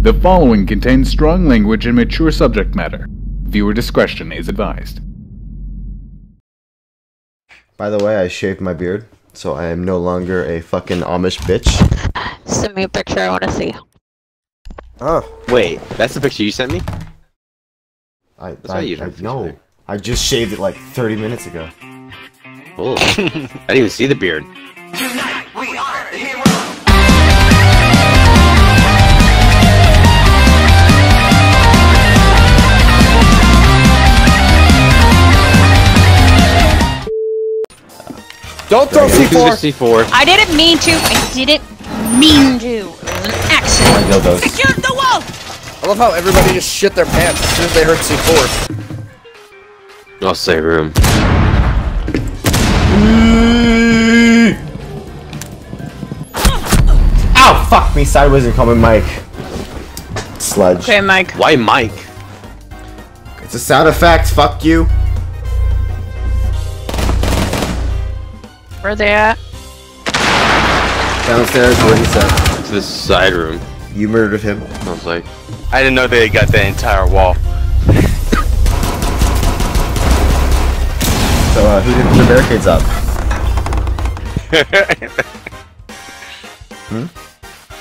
The following contains strong language and mature subject matter. Viewer discretion is advised. By the way, I shaved my beard, so I am no longer a fucking Amish bitch. Send me a picture I want to see. Oh, Wait, that's the picture you sent me? I, That's I, why you I don't no, I just shaved it like 30 minutes ago. Oh, I didn't even see the beard. Don't throw C4! C4. I didn't mean to. I didn't mean to. It was an accident. I know those. Secure the wall. I love how everybody just shit their pants as soon as they heard C4. I'll save room. Ow! Fuck me sideways and call me Mike. Sludge. Okay, Mike. Why Mike? It's a sound effect. Fuck you. Where they at? Downstairs, where he said. To the side room. You murdered him. I was like, I didn't know they got the entire wall. So, uh, who did the barricades up?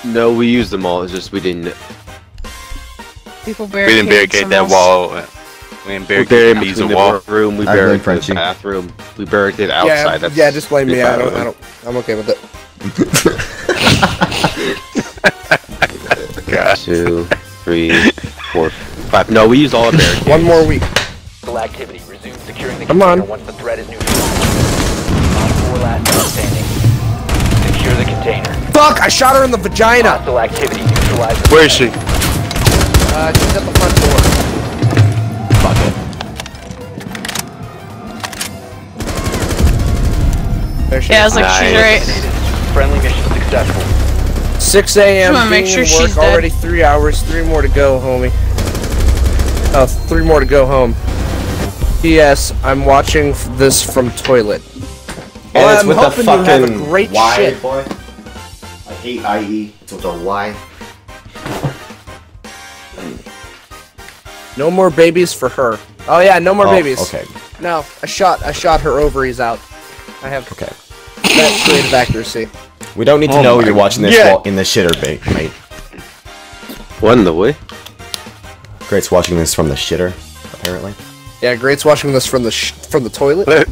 no, we used them all. It's just we didn't. People We didn't barricade that wall. We didn't We buried the between the wall. room. We I blame buried the bathroom. We buried it outside. Yeah, That's yeah, just blame me. I don't, I don't, I'm okay with it. Gosh. Two, three, four, five. No, we used all the barricades. One more week. Hostile activity. Resume securing the Come container on. once the threat is neutralized. On four last man standing. Secure the container. Fuck! I shot her in the vagina! Hostile activity. Neutralize the Where is she? Uh, she's at the Yeah, I was like, she's Nice. right. Friendly mission successful. 6 a.m. Just wanna make sure in she's work, dead. already three hours, three more to go, homie. Oh, three more to go home. P.S. I'm watching f- this from toilet. And Well, it's I'm with the hoping you have a fucking great Y, shit. boy. I hate IE. It's with a Y. No more babies for her. Oh yeah, no more Oh, babies. Okay. No, I shot I shot her ovaries out. I have Okay. that creative accuracy. We don't need to Oh know you're watching this Yeah. while in the shitter, bait, mate. What in the way? Great's watching this from the shitter, apparently. Yeah, Great's watching this from the sh- from the toilet. Let,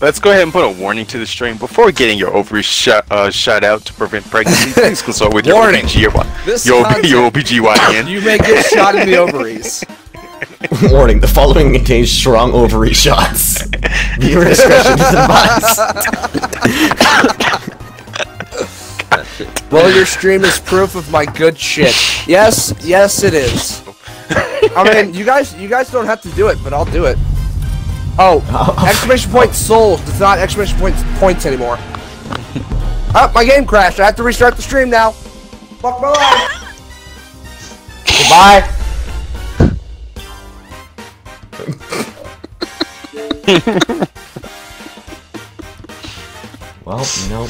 let's go ahead and put a warning to the stream. Before getting your ovaries shot, uh, shot out to prevent pregnancy, please consult with your Warning. OBGYN. This Your, content- your OBGYN. You may get shot in the ovaries. Warning: the following contains strong ovary shots. Viewer discretion is advised. Well, your stream is proof of my good shit. Yes, yes, it is. I mean, you guys, you guys don't have to do it, but I'll do it. Oh, exclamation point souls. It's not exclamation point points anymore. Oh, my game crashed. I have to restart the stream now. Fuck my life. Goodbye. well, you know,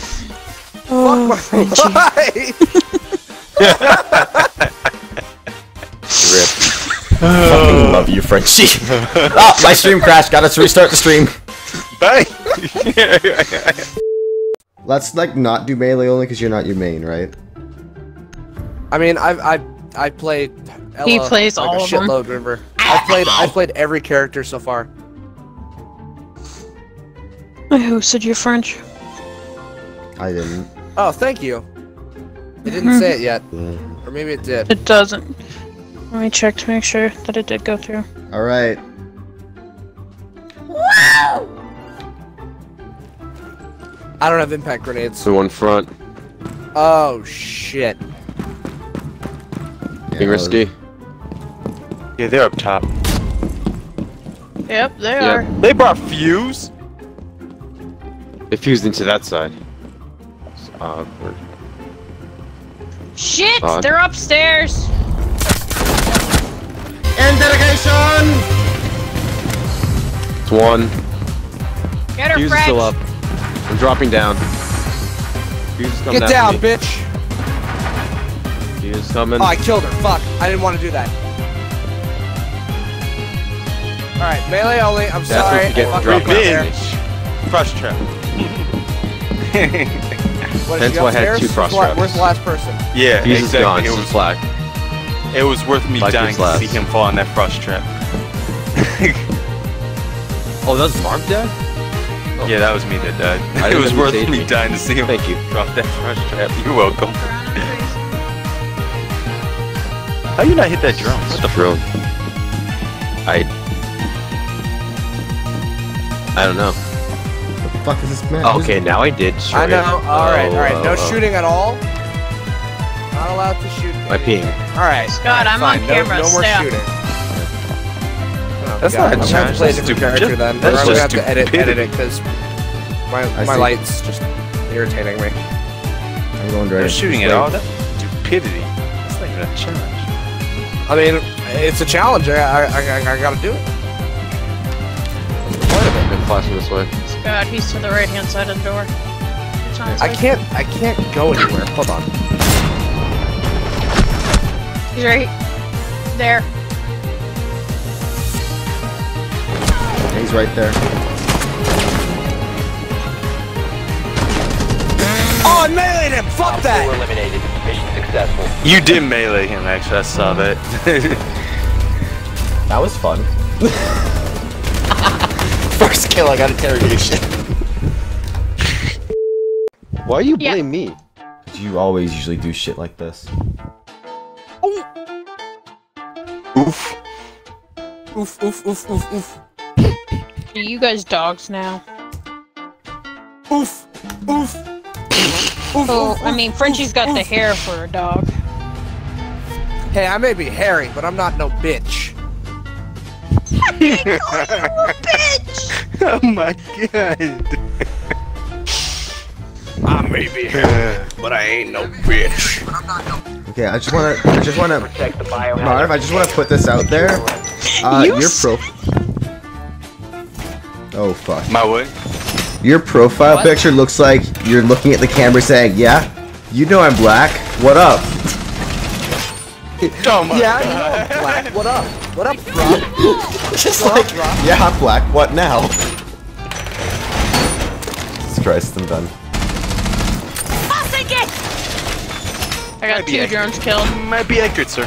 oh, Fuck my life. Rip. fucking oh. love you, Frenchie. oh, ah, my stream crashed. Got to restart the stream. Bye. Let's like not do melee only because you're not your main, right? I mean, I've I've I played. Ella He plays like all a of them. shitload. Remember, I played I've played every character so far. Who said you're French? I didn't. Oh, thank you. It didn't say it yet, or maybe it did. It doesn't. Let me check to make sure that it did go through. All right. I don't have impact grenades. The one front. Oh shit. Yeah, Being risky. Yeah, they're up top. Yep, they Yep. are. They brought fuse. It fused into that side. It's awkward. Shit! Odd. They're upstairs. Interrogation. It's one. Get her, Fuse is still up. I'm dropping down. Fuse is coming Get down, me. bitch. She is coming. Oh, I killed her. Fuck. I didn't want to do that. Alright, melee only. I'm That's sorry. what you get I for fucked dropping up there. Revenge. Frost trap. What, Hence is why I had two frost Where's traps. Where's the last person? Yeah, He's exactly. gone. It was, black. it was worth me Black dying to last. see him fall in that frost trap. Oh, that's Mark dead? Yeah, that was me that died. I It was worth me me. dying to see him Thank you. drop that frost trap. You're welcome. How you not hit that drone? What the Drone. I. I don't know. What the fuck is this man? Who's- Okay, now I did. I know. it. Alright, Oh, alright. No oh, oh. shooting at all. Not allowed to shoot. My ping. Alright. Scott, I'm fine. on camera, No more shooting. Oh, That's God. not a I'm gonna challenge, to play a that's different stupid- character then. that's or I'm gonna have to edit, edit it because my I my see. light's just irritating me. I'm going No right. shooting at all. That's stupidity. That's not even a challenge. I mean, it's a challenge. I I, I, I gotta do it. Been flashing this way. Scott, he's to the right hand side of the door. It's I way. can't I can't go anywhere. Hold on. He's right there. He's right there. Oh, I meleeed him. Fuck Op that. 4 eliminated. Mission successful. You did melee him, actually. I saw that. That was fun. First kill, I got interrogation. Why you Yeah. blame me? Do you always usually do shit like this. Oof. Oof oof oof oof oof. Are you guys dogs now? Oof oof. Oof, Oh, oof, I mean, Frenchie's oof, got the oof. hair for a dog. Hey, I may be hairy, but I'm not no bitch. oh my god. I may be hairy, but I ain't no bitch. Okay, I just wanna, I just wanna, Protect the biohazard. Marv, I just wanna put this out there. Uh, You your pro. Oh fuck. My what? Your profile What? picture looks like you're looking at the camera saying, "Yeah, you know I'm black. What up?" Oh my Yeah, you know I'm black. What up? What up, bro? Just What like, up, bro? yeah, black. What now? Jesus Christ, I'm done. I got Might be two drones killed. Might be accurate, sir.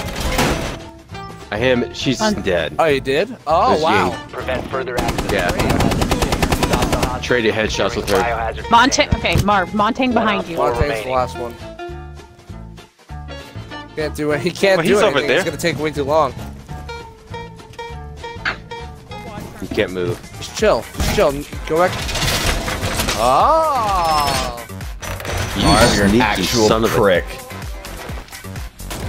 I am. She's Un- dead. Oh, you did? Oh, That's wow. Prevent further access. Yeah. to the biohazard. Stop the hostage Traded headshots with her. biohazard Okay, Marv. Montagne behind you. Four Montagne's the last one. Can't do it. He can't Well, do he's anything. over there. It's gonna take way too long. You can't move. Just chill. Just chill. Go back. Oh. You Marv, you're an sneaky actual son of a- prick.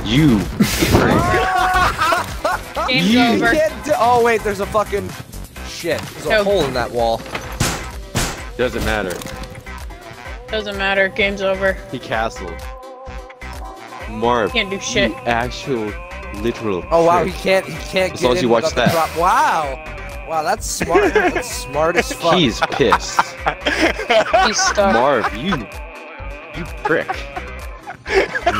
You. Game's You over. can't oh wait, there's a fucking shit. There's a Oh. hole in that wall. Doesn't matter. Doesn't matter. Game's over. He castled. Marv. Can't do shit. you Actual, literal. Oh wow, prick. he can't. He can't As get long as you watch that. Drop. Wow. Wow, that's smart. that's smart as fuck. He's pissed. He's stuck. Marv, you. You prick.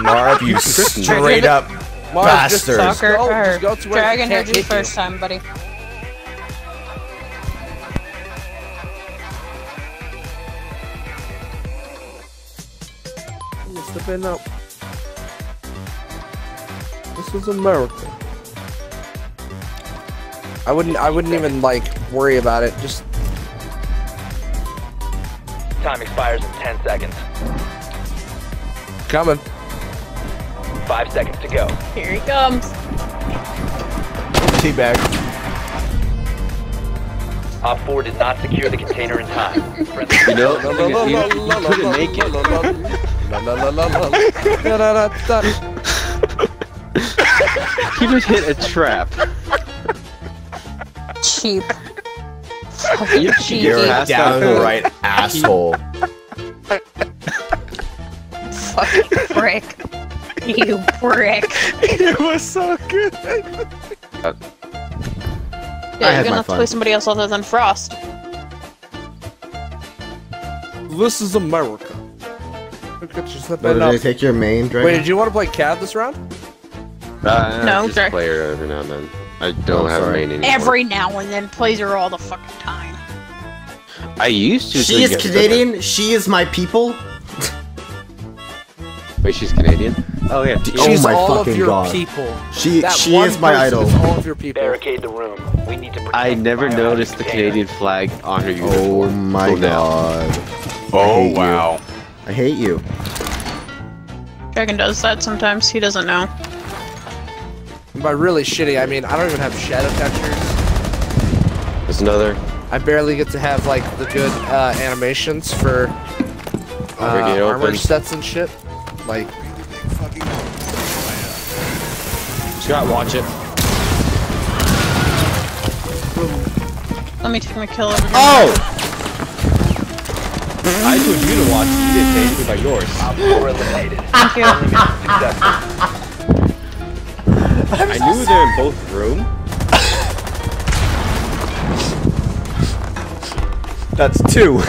Marv, you straight up Marv, bastard. just Soccer go, or just go to where Dragon he can't heard you first time, buddy. Must have been up. This is America. I wouldn't. I wouldn't even like worry about it. Just Time expires in 10 seconds. coming. 5 seconds to go. Here he comes. Teabag. Op 4 did not secure the container in time. You know, the thing is, you, you couldn't make it. He just hit a trap. Cheap. You cheeky. You're a Pass downright asshole. Fucking prick. You prick. it was so good. Yeah, you're gonna my have to play somebody else other than Frost. This is America. Look at you What, slipping did up. they take your main dragon? Wait, did you want to play CAD this round? Uh, No, just sir. play her every now and then. I don't Oh, have sorry. main anymore. Every now and then plays her all the fucking time. I used to. She is get Canadian. She is my people. Wait, she's Canadian. Oh yeah. Oh She's my all of fucking your God. people. She That she is my idol. is all of your people. Barricade the room. We need to protect I never biohazard noticed the. Canadian flag on her Oh my till now. god. Oh hate you. wow. I hate you. Dragon does that sometimes. He doesn't know. And by really shitty, I mean I don't even have shadow textures. There's another. I barely get to have like the good uh, animations for uh, Break it armor open. sets and shit. Like Scott, watch it. Let me take my kill over here. Oh! I told you to watch. You didn't say anything about yours. Op 4 eliminated. Thank you. Successful. I knew they're in both room. That's two.